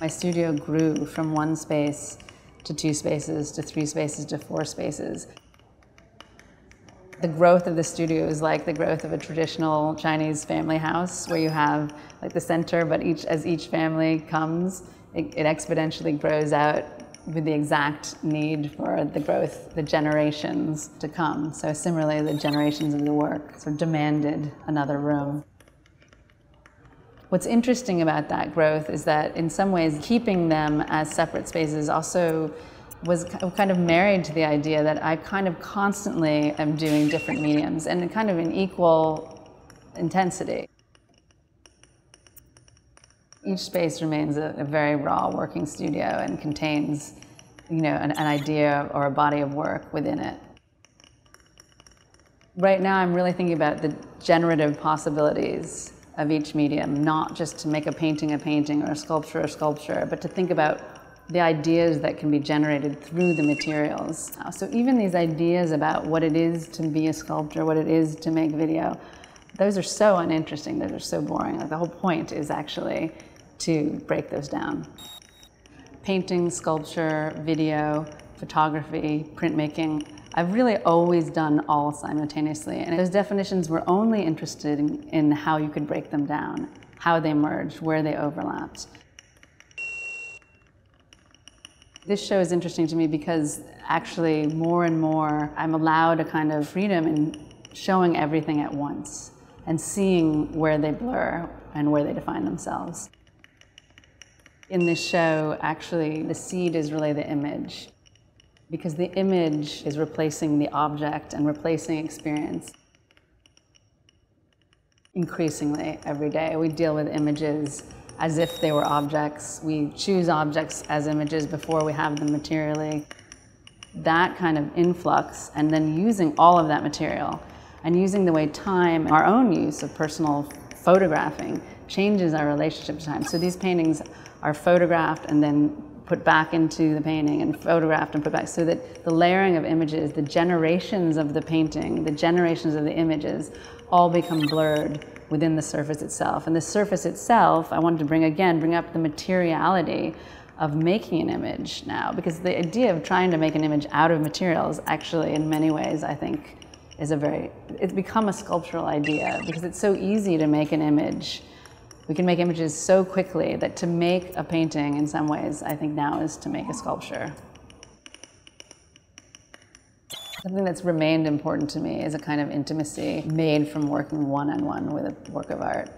My studio grew from one space to two spaces to three spaces to four spaces. The growth of the studio is like the growth of a traditional Chinese family house where you have like the center, but each as each family comes, it, it exponentially grows out with the exact need for the growth, the generations to come. So similarly, the generations of the work sort of demanded another room. What's interesting about that growth is that in some ways keeping them as separate spaces also was kind of married to the idea that I kind of constantly am doing different mediums and kind of in equal intensity. Each space remains a, a very raw working studio and contains you know, an, an idea or a body of work within it. Right now I'm really thinking about the generative possibilities of each medium, not just to make a painting a painting or a sculpture a sculpture, but to think about the ideas that can be generated through the materials. Uh, so even these ideas about what it is to be a sculptor, what it is to make video, those are so uninteresting, those are so boring. Like the whole point is actually to break those down. Painting, sculpture, video, photography, printmaking, I've really always done all simultaneously. And those definitions were only interested in, in how you could break them down, how they merged, where they overlapped. This show is interesting to me because actually more and more I'm allowed a kind of freedom in showing everything at once and seeing where they blur and where they define themselves. In this show, actually, the seed is really the image because the image is replacing the object and replacing experience. Increasingly, every day, we deal with images as if they were objects. We choose objects as images before we have them materially. That kind of influx, and then using all of that material, and using the way time, our own use of personal photographing, changes our relationship to time. So these paintings are photographed and then put back into the painting and photographed and put back so that the layering of images, the generations of the painting, the generations of the images all become blurred within the surface itself. And the surface itself, I wanted to bring again, bring up the materiality of making an image now because the idea of trying to make an image out of materials actually in many ways I think is a very, it's become a sculptural idea because it's so easy to make an image we can make images so quickly that to make a painting in some ways, I think now is to make a sculpture. Something that's remained important to me is a kind of intimacy made from working one-on-one -on -one with a work of art.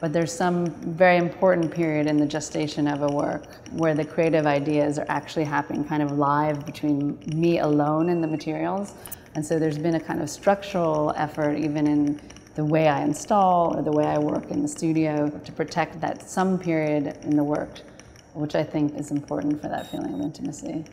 But there's some very important period in the gestation of a work where the creative ideas are actually happening kind of live between me alone and the materials. And so there's been a kind of structural effort even in the way I install or the way I work in the studio to protect that some period in the work, which I think is important for that feeling of intimacy.